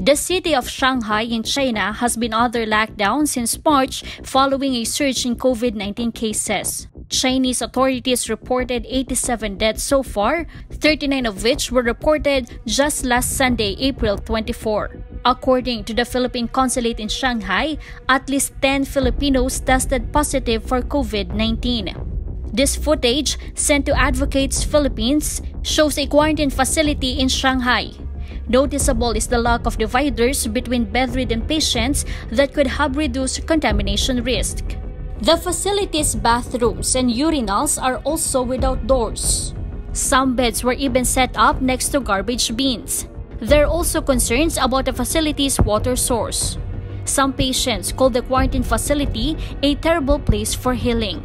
The city of Shanghai in China has been under lockdown since March following a surge in COVID 19 cases. Chinese authorities reported 87 deaths so far, 39 of which were reported just last Sunday, April 24. According to the Philippine consulate in Shanghai, at least 10 Filipinos tested positive for COVID 19. This footage, sent to Advocates Philippines, shows a quarantine facility in Shanghai. Noticeable is the lack of dividers between bedridden patients that could have reduced contamination risk. The facility's bathrooms and urinals are also without doors. Some beds were even set up next to garbage bins. There are also concerns about the facility's water source. Some patients call the quarantine facility a terrible place for healing.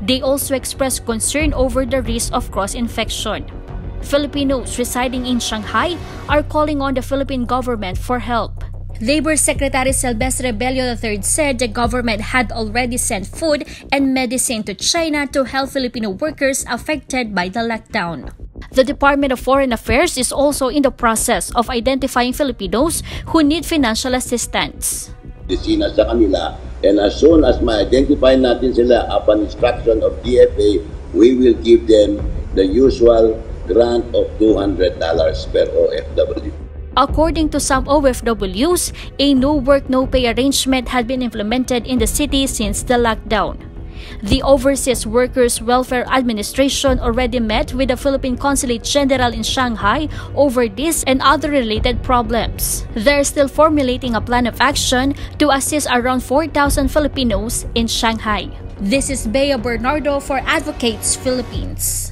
They also express concern over the risk of cross-infection. Filipinos residing in Shanghai are calling on the Philippine government for help. Labor Secretary Silvestre Bello III said the government had already sent food and medicine to China to help Filipino workers affected by the lockdown. The Department of Foreign Affairs is also in the process of identifying Filipinos who need financial assistance. Desina sa kanila and as soon as ma-identify natin sila upon instruction of DFA, we will give them the usual grant of $200 per OFW. According to some OFWs, a no work no pay arrangement had been implemented in the city since the lockdown. The Overseas Workers Welfare Administration already met with the Philippine Consulate General in Shanghai over this and other related problems. They're still formulating a plan of action to assist around 4,000 Filipinos in Shanghai. This is Bea Bernardo for Advocates Philippines.